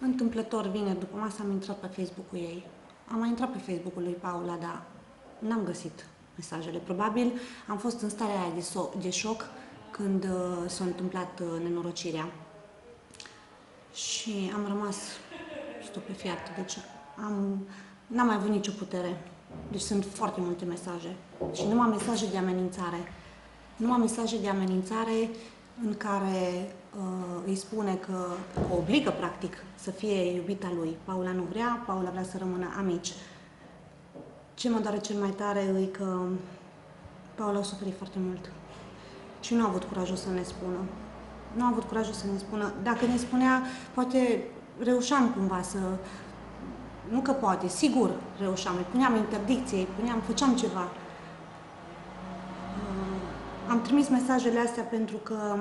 Întâmplător, vineri după masă, am intrat pe Facebook-ul ei. Am mai intrat pe Facebook-ul lui Paula, dar n-am găsit mesajele. Probabil am fost în starea aia de, so- de șoc când uh, s-a întâmplat uh, nenorocirea. Și am rămas stupefiat. Deci am, n-am mai avut nicio putere. Deci sunt foarte multe mesaje. Și numai mesaje de amenințare. Numai mesaje de amenințare în care uh, îi spune că o obligă, practic, să fie iubita lui. Paula nu vrea, Paula vrea să rămână amici. Ce mă doare cel mai tare e că Paula a suferit foarte mult. Și nu a avut curajul să ne spună. Nu a avut curajul să ne spună. Dacă ne spunea, poate reușeam cumva să... Nu că poate, sigur reușeam. Îi puneam interdicție, îi puneam, făceam ceva. Uh, Am trimis mesajele astea pentru că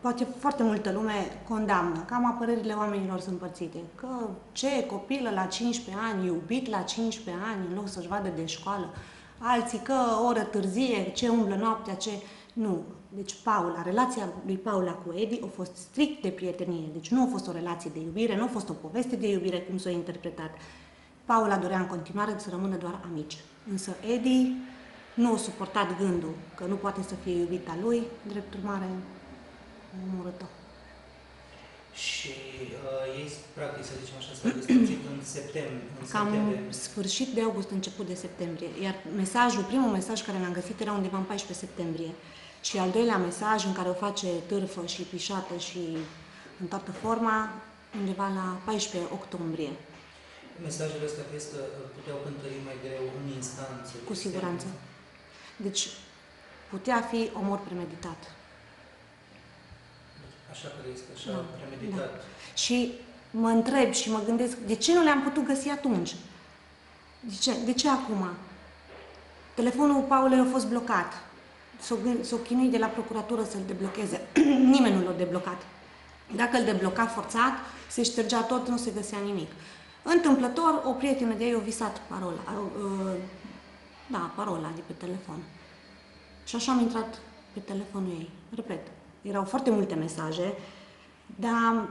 poate foarte multă lume condamnă. Cam apărările oamenilor sunt împărțite. Că ce copilă la 15 ani, iubit la 15 ani, în loc să-și vadă de școală. Alții că o oră târzie, ce umblă noaptea, ce... Nu. Deci Paula, relația lui Paula cu Edi a fost strict de prietenie. Deci nu a fost o relație de iubire, nu a fost o poveste de iubire, cum s-a interpretat. Paula dorea în continuare să rămână doar amici. Însă Edi nu a suportat gândul că nu poate să fie iubita lui, drept urmare a omorât-o. Și uh, ei, practic, să zicem așa, s-au despărțit în septembrie. În Cam septembrie. sfârșit de august, început de septembrie. Iar mesajul, primul mesaj care l-am găsit era undeva în 14 septembrie. Și al doilea mesaj în care o face târfă și pișată și în toată forma, undeva la 14 octombrie. Mesajele astea crezi că uh, puteau cântări mai greu în instanță? Cu siguranță. Deci putea fi omor premeditat. Așa crezi că așa Da, premeditat. Și mă întreb și mă gândesc, de ce nu le-am putut găsi atunci? De ce, de ce acum? Telefonul Paulei a fost blocat. S-o, gând- s-o chinuit de la procuratură să-l deblocheze. Nimeni nu l-a deblocat. Dacă îl debloca forțat, se ștergea tot, nu se găsea nimic. Întâmplător, o prietenă de ei a visat parola. uh, Da, parola de pe telefon. Și așa am intrat pe telefonul ei. Repet, erau foarte multe mesaje, dar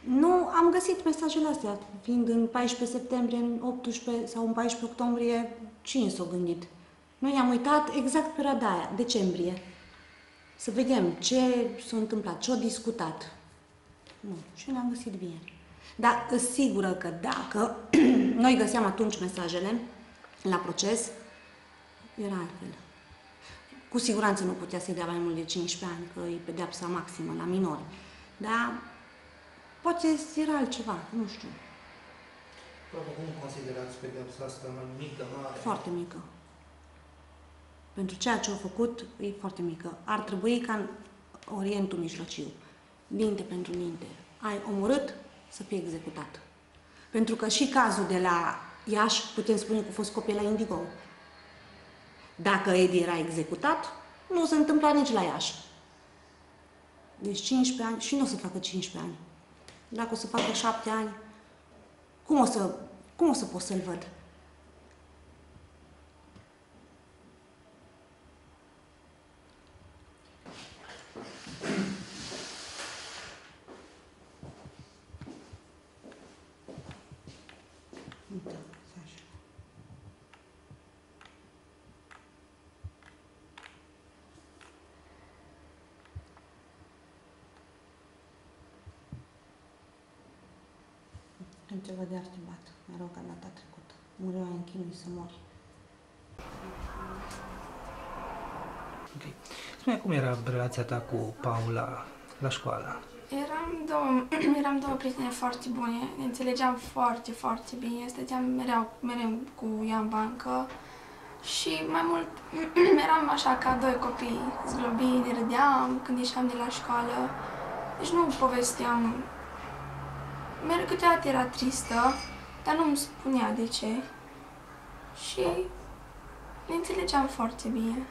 nu am găsit mesajele astea, fiind în 14 septembrie, în 18 sau în 14 octombrie, cine s-a gândit? Noi am uitat exact perioada aia, decembrie, să vedem ce s-a întâmplat, ce a discutat. Nu, și le-am găsit bine. Dar sunt sigură că dacă noi găseam atunci mesajele la proces, era altfel. Cu siguranță nu putea să-i dea mai mult de 15 ani, că e pedeapsa maximă la minori. Dar poate era altceva, nu știu, Probabil, cum considerați pedeapsa asta mai mică, mare? foarte mică. Pentru ceea ce au făcut, e foarte mică. Ar trebui ca în Orientul Mijlociu, dinte pentru dinte, ai omorât să fie executat. Pentru că și cazul de la Iași, putem spune că a fost copie la Indigo. Dacă Edi era executat, nu se întâmpla nici la Iași. Deci 15 ani și nu o să facă 15 ani. Dacă o să facă 7 ani, cum o să, cum o să pot să-l văd? Uite, așa. Am ceva de așteptat. Mă rog, ca data trecută. Mureau în chinui să mori. Ok. Spune cum era relația ta cu Paula la școală? Eram două, eram două prietene foarte bune, ne înțelegeam foarte, foarte bine, stăteam mereu, mereu cu ea în bancă și mai mult eram așa ca doi copii zglobii, ne râdeam când ieșeam de la școală, deci nu povesteam. Mereu câteodată era tristă, dar nu îmi spunea de ce și ne înțelegeam foarte bine.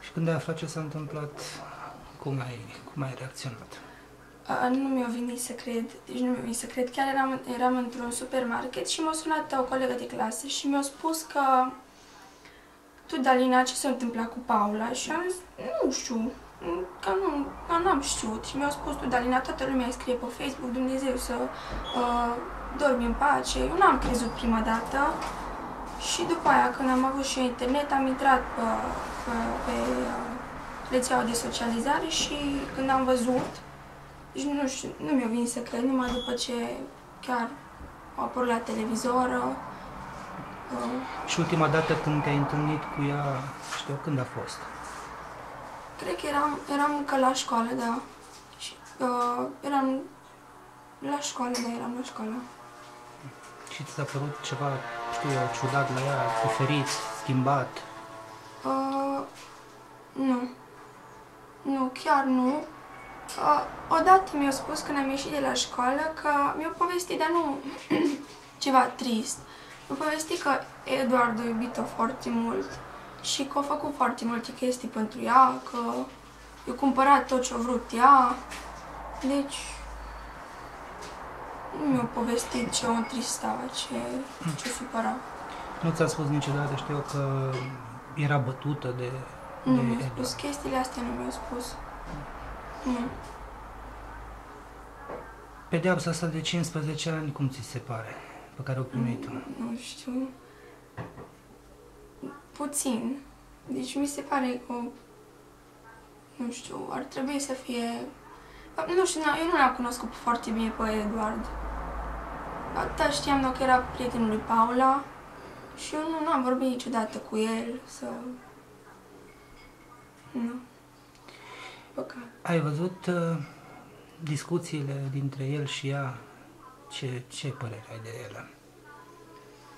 Și când ai aflat ce s-a întâmplat, cum ai, cum ai reacționat? A, nu mi-a venit să cred, deci nu mi-a venit să cred. Chiar eram, eram într-un supermarket și m-a sunat o colegă de clasă și mi-a spus că tu, Dalina, ce s-a întâmplat cu Paula? Și am zis, nu știu, că nu, că n-am știut și mi-au spus tu, Dalina, toată lumea îi scrie pe Facebook, Dumnezeu să uh, dormi în pace. Eu n-am crezut prima dată și după aia, când am avut și eu internet, am intrat pe, pe, pe uh, rețeaua de socializare și când am văzut, deci nu știu, nu mi-a venit să cred, numai după ce chiar au apărut la televizor, uh, Și ultima dată când te-ai întâlnit cu ea, știu când a fost? Cred că eram, eram încă la școală, da. Și, uh, eram la școală, da, eram la școală. Și ți s-a părut ceva, știu eu, ciudat la ea, diferit, schimbat? Uh, nu. Nu, chiar nu. Uh, odată mi-a spus când am ieșit de la școală că mi-a povestit, dar nu ceva trist. Mi-a povestit că Eduard a iubit-o foarte mult și că a făcut foarte multe chestii pentru ea, că i-a cumpărat tot ce a vrut ea. Deci, nu mi-a povestit ce o întrista, ce, ce supăra. Nu ți-a spus niciodată, știu eu, că era bătută de, Nu de mi-a Edward? spus chestiile astea, nu mi-a spus. Nu. Pedeapsa asta de 15 ani, cum ți se pare, pe care o primit-o? Nu știu. Puțin. Deci mi se pare că, nu știu, ar trebui să fie... Nu știu, eu nu l-am cunoscut foarte bine pe Eduard. Atâta știam doar că era prietenul lui Paula și eu nu am vorbit niciodată cu el să... Nu. Păcat. Ai văzut uh, discuțiile dintre el și ea? Ce, ce părere ai de ele?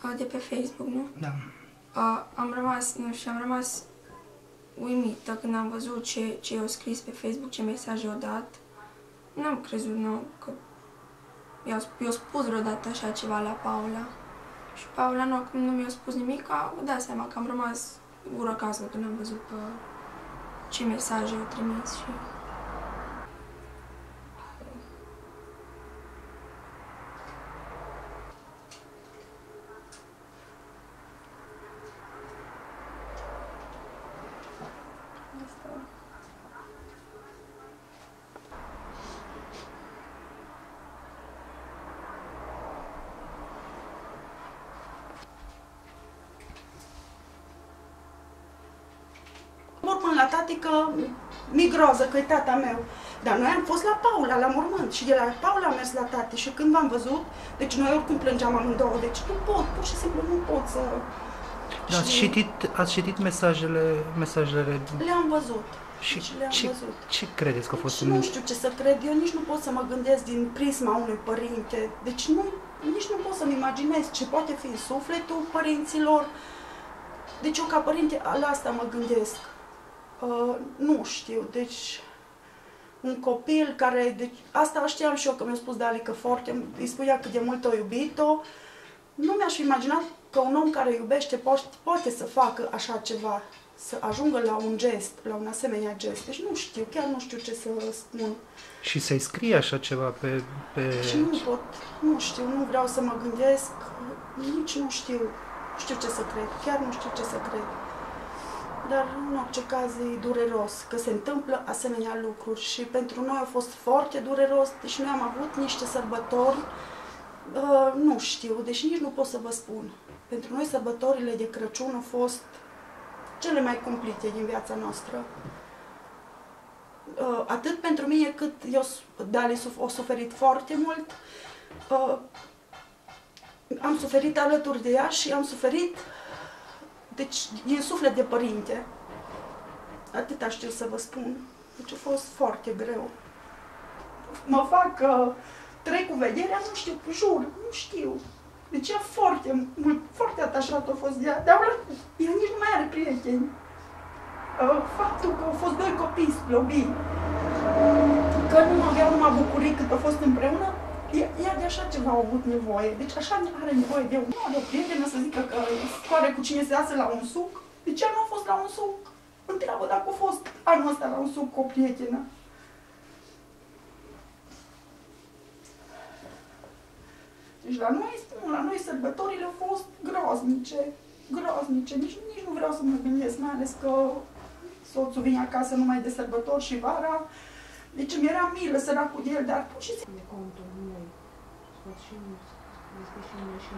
Uh, De pe Facebook, nu? Da. Uh, am rămas, nu știu, am rămas uimită când am văzut ce, ce i-au scris pe Facebook, ce mesaje au dat. N-am crezut, nu, că i-au, i-au spus vreodată așa ceva la Paula. Și Paula, nu, acum nu mi-a spus nimic, a dat seama că am rămas ură acasă când am văzut pe ce mesaje au trimis și... la tati că mi groză, că e tata meu. Dar noi am fost la Paula, la mormânt și de la Paula am mers la tati și când v-am văzut, deci noi oricum plângeam amândouă, deci nu pot, pur și simplu nu pot să... Da, Ați citit, ați citit mesajele, mesajele Le-am văzut. și Deci le-am ce, văzut. ce credeți că a fost Deci în... nu știu ce să cred, eu nici nu pot să mă gândesc din prisma unui părinte. Deci nu, nici nu pot să-mi imaginez ce poate fi în sufletul părinților. Deci eu ca părinte la asta mă gândesc. Uh, nu știu, deci un copil care, deci asta știam și eu că mi-a spus Dali că foarte, îi spunea cât de mult o iubit-o. Nu mi-aș fi imaginat că un om care iubește poate, poate să facă așa ceva, să ajungă la un gest, la un asemenea gest. Deci nu știu, chiar nu știu ce să spun. Și să-i scrie așa ceva pe... pe... Și nu pot, nu știu, nu vreau să mă gândesc, nici nu știu, nu știu ce să cred, chiar nu știu ce să cred. Dar în orice caz e dureros că se întâmplă asemenea lucruri și pentru noi a fost foarte dureros, deci noi am avut niște sărbători, uh, nu știu, deci nici nu pot să vă spun. Pentru noi sărbătorile de Crăciun au fost cele mai cumplite din viața noastră. Uh, atât pentru mine cât eu, Dali suf- o suferit foarte mult. Uh, am suferit alături de ea și am suferit deci din suflet de părinte. Atâta știu să vă spun. Deci a fost foarte greu. Mă fac uh, trec cu vederea, nu știu, jur, nu știu. Deci ea foarte mult, foarte atașat a fost de ea, dar ea nici nu mai are prieteni. Uh, faptul că au fost doi copii slobii, că nu aveau numai bucurii cât au fost împreună, ea, ea de așa ceva a avut nevoie. Deci așa are nevoie de, un, de o prietenă să zică că scoare cu cine se iasă la un suc. Deci ea nu a fost la un suc. Întreabă dacă a fost anul ăsta la un suc cu o prietenă. Deci la noi, spun, la noi sărbătorile au fost groaznice, groaznice. Nici, nici nu vreau să mă gândesc, mai ales că soțul vine acasă numai de sărbători și vara. Deci mi era milă săracul de el, dar pur și simplu de contul, nu, și și și și